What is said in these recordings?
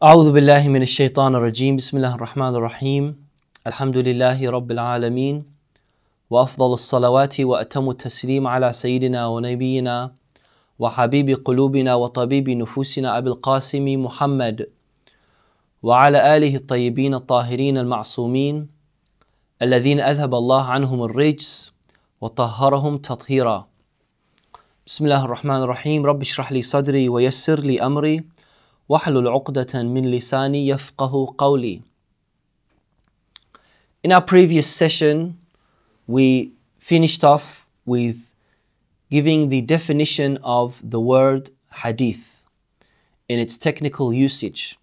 أعوذ بالله من الشيطان الرجيم. بسم الله الرحمن الرحيم. الحمد لله رب العالمين وأفضل الصلوات وأتم التسليم على سيدنا ونبينا وحبيب قلوبنا وطبيب نفوسنا أبي القاسم محمد وعلى آله الطيبين الطاهرين المعصومين الذين أذهب الله عنهم الرجس وطهرهم تطهيرا. بسم الله الرحمن الرحيم. رب اشرح لي صدري ويسر لي أمري. واحلل عقدة من لساني يفقه قولي In our previous session, we finished off with giving the definition of the word hadith in its technical usage.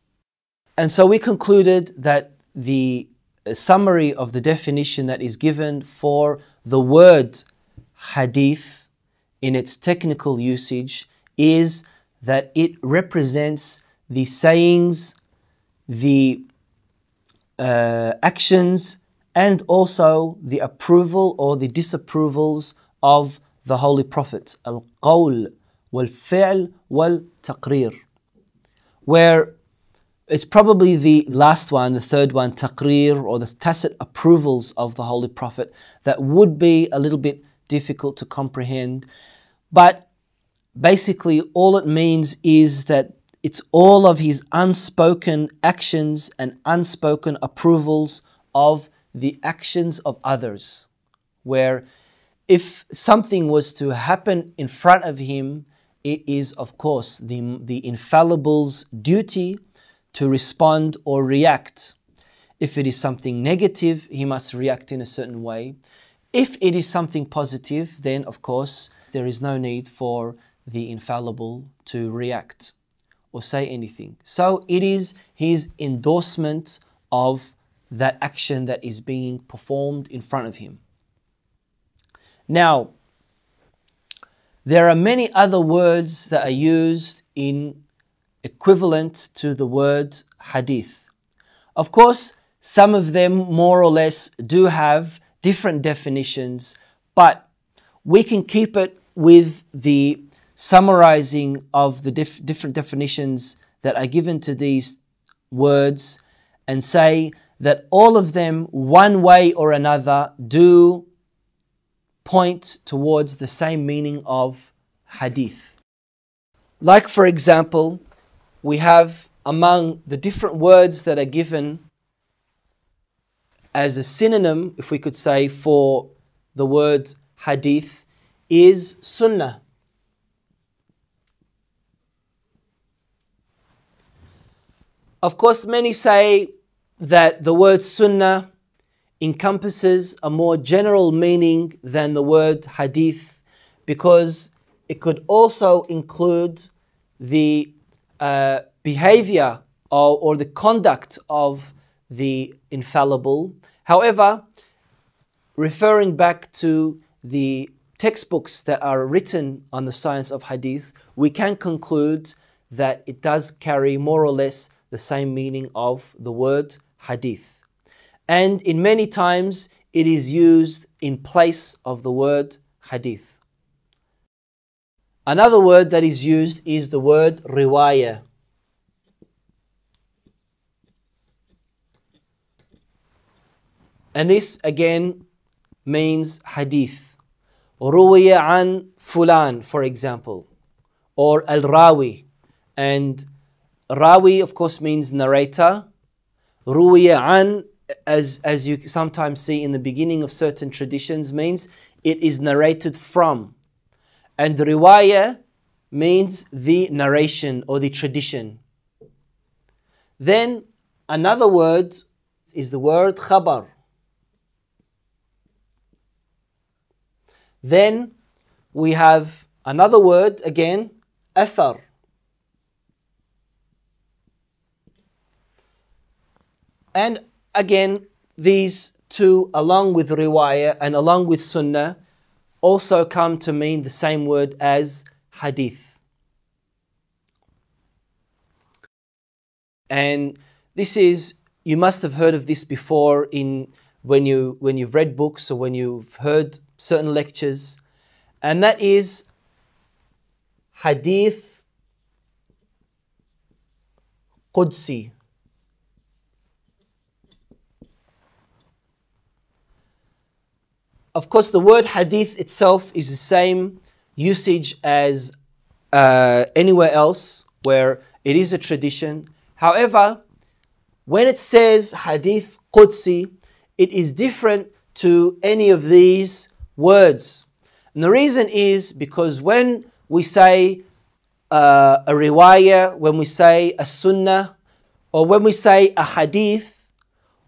And so we concluded that the summary of the definition that is given for the word hadith in its technical usage is that it represents the sayings, the uh, actions, and also the approval or the disapprovals of the Holy Prophet. Al qawl wal fi'l wal taqrir. Where it's probably the last one, the third one, taqrir, or the tacit approvals of the Holy Prophet, that would be a little bit difficult to comprehend. But basically, all it means is that it's all of his unspoken actions and unspoken approvals of the actions of others. Where if something was to happen in front of him, it is, of course, the, the infallible's duty to respond or react. If it is something negative, he must react in a certain way. If it is something positive, then of course there is no need for the infallible to react or say anything. So it is his endorsement of that action that is being performed in front of him. Now, there are many other words that are used in equivalent to the word hadith. Of course, some of them more or less do have different definitions, but we can keep it with the summarizing of the dif- different definitions that are given to these words and say that all of them, one way or another, do point towards the same meaning of hadith. Like, for example, we have among the different words that are given as a synonym, if we could say, for the word hadith, is sunnah. Of course, many say that the word sunnah encompasses a more general meaning than the word hadith because it could also include the uh, behavior or, or the conduct of the infallible. However, referring back to the textbooks that are written on the science of hadith, we can conclude that it does carry more or less the same meaning of the word hadith. And in many times it is used in place of the word hadith. Another word that is used is the word riwayah. And this again means hadith. Ruwiya an fulan, for example, or al rawi. And rawi, of course, means narrator. Ruwiya an, as, as you sometimes see in the beginning of certain traditions, means it is narrated from. And riwayah means the narration or the tradition. Then another word is the word khabar. Then we have another word again, athar. And again, these two, along with riwayah and along with sunnah, also come to mean the same word as hadith. And this is, you must have heard of this before in when you when you've read books or when you've heard certain lectures, and that is hadith Qudsi. Of course, the word hadith itself is the same usage as uh, anywhere else where it is a tradition. However, when it says hadith Qudsi, it is different to any of these words. And the reason is because when we say uh, a riwayah, when we say a sunnah, or when we say a hadith,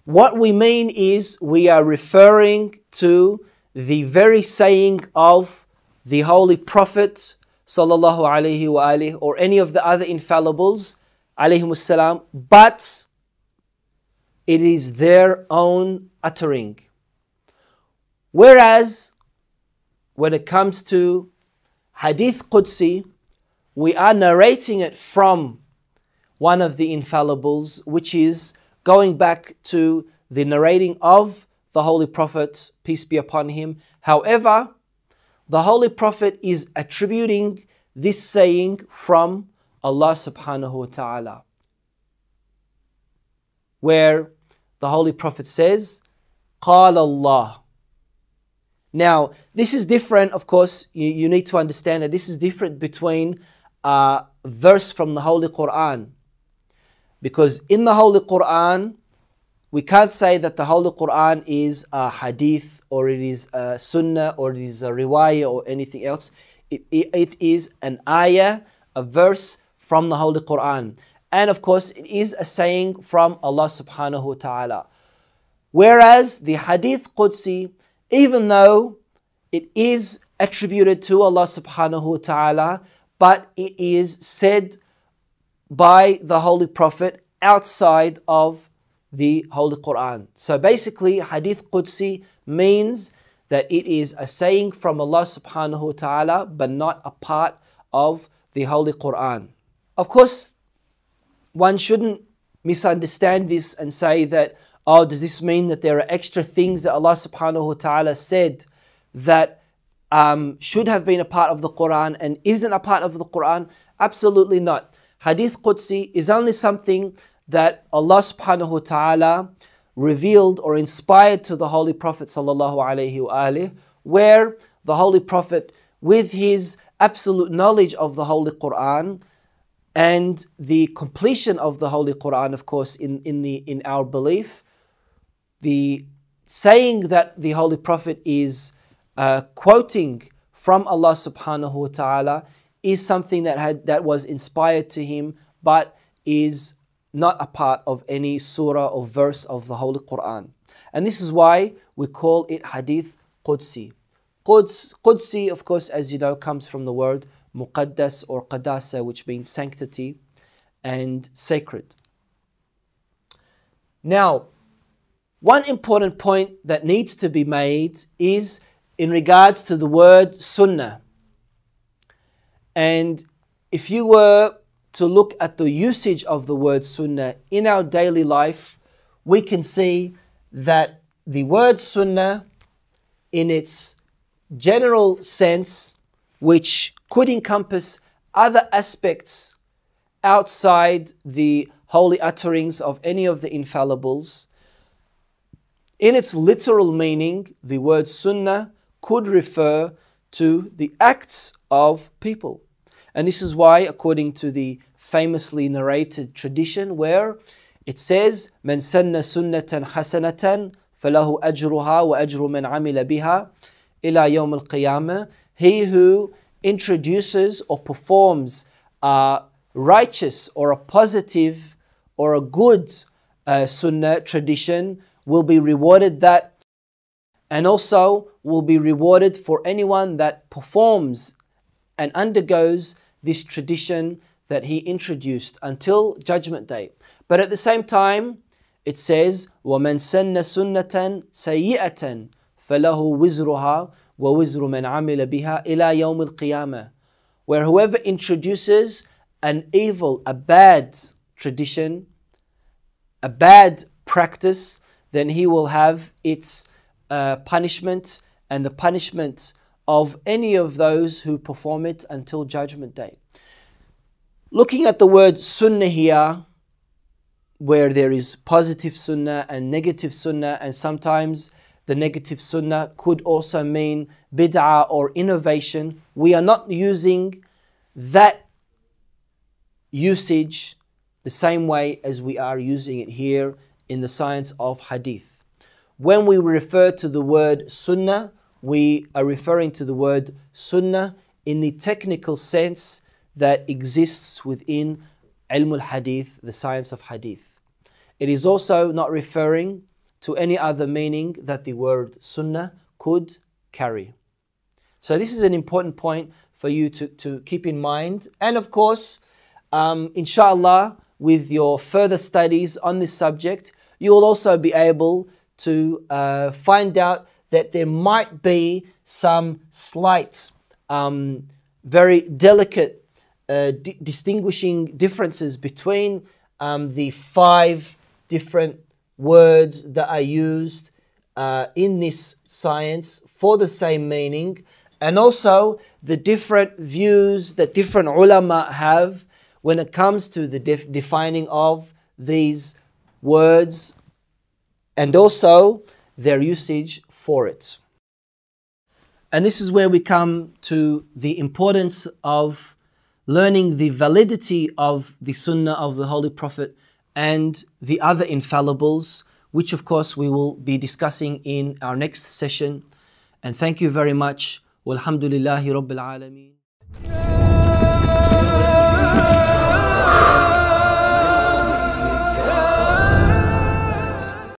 what we mean is we are referring to the very saying of the Holy Prophet sallallahu alaihi wa or any of the other infallibles but it is their own uttering. Whereas when it comes to Hadith Qudsi, we are narrating it from one of the infallibles, which is going back to the narrating of the Holy Prophet, peace be upon him. However, the Holy Prophet is attributing this saying from Allah subhanahu wa ta'ala. Where the Holy Prophet says, قال Allah. Now, this is different, of course, you, you need to understand that this is different between a verse from the Holy Quran. Because in the Holy Quran, we can't say that the Holy Quran is a hadith or it is a sunnah or it is a riwayah or anything else. It, it, it is an ayah, a verse from the Holy Quran. And of course, it is a saying from Allah subhanahu wa ta'ala. Whereas the hadith Qudsi, even though it is attributed to Allah subhanahu wa ta'ala, but it is said by the Holy Prophet outside of the Holy Quran. So basically, Hadith Qudsi means that it is a saying from Allah subhanahu wa ta'ala, but not a part of the Holy Quran. Of course, one shouldn't misunderstand this and say that, oh, does this mean that there are extra things that Allah subhanahu wa ta'ala said that um, should have been a part of the Quran and isn't a part of the Quran? Absolutely not. Hadith Qudsi is only something that Allah subhanahu wa ta'ala revealed or inspired to the Holy Prophet where the Holy Prophet, with his absolute knowledge of the Holy Quran and the completion of the Holy Quran, of course, in, in, the, in our belief, the saying that the Holy Prophet is uh, quoting from Allah subhanahu wa ta'ala is something that had that was inspired to him, but is not a part of any surah or verse of the Holy Quran. And this is why we call it Hadith Qudsi. Quds, Qudsi, of course, as you know, comes from the word Muqaddas or Qadasa, which means sanctity and sacred. Now, one important point that needs to be made is in regards to the word Sunnah. And if you were to look at the usage of the word sunnah in our daily life, we can see that the word sunnah, in its general sense, which could encompass other aspects outside the holy utterings of any of the infallibles, in its literal meaning, the word sunnah could refer to the acts of people. And this is why, according to the famously narrated tradition, where it says, "Man sanna sunnatan hasanatan falahu ajruha wa ajru man amila biha ila yawm al He who introduces or performs a righteous or a positive or a good uh, sunnah tradition will be rewarded that and also will be rewarded for anyone that performs and undergoes this tradition that he introduced until Judgment Day. But at the same time, it says, وَمَنْ سَنَّ سُنَّةً سَيِّئَةً فَلَهُ وِزْرُهَا وَوِزْرُ مَنْ عَمِلَ بِهَا إِلَى يَوْمِ الْقِيَامَةِ Where whoever introduces an evil, a bad tradition, a bad practice, then he will have its uh, punishment and the punishment of any of those who perform it until Judgment Day. Looking at the word sunnah here, where there is positive sunnah and negative sunnah, and sometimes the negative sunnah could also mean bid'ah or innovation. We are not using that usage the same way as we are using it here in the science of hadith. When we refer to the word sunnah, we are referring to the word sunnah in the technical sense that exists within ilm al hadith, the science of hadith. It is also not referring to any other meaning that the word sunnah could carry. So, this is an important point for you to, to keep in mind. And of course, um, inshallah, with your further studies on this subject, you will also be able to uh, find out that there might be some slight, um, very delicate uh, distinguishing differences between um, the five different words that are used uh, in this science for the same meaning, and also the different views that different ulama have when it comes to the def defining of these words and also their usage for it. And this is where we come to the importance of learning the validity of the Sunnah of the Holy Prophet and the other infallibles, which of course we will be discussing in our next session. And thank you very much. Walhamdulillahi Rabbil Alameen.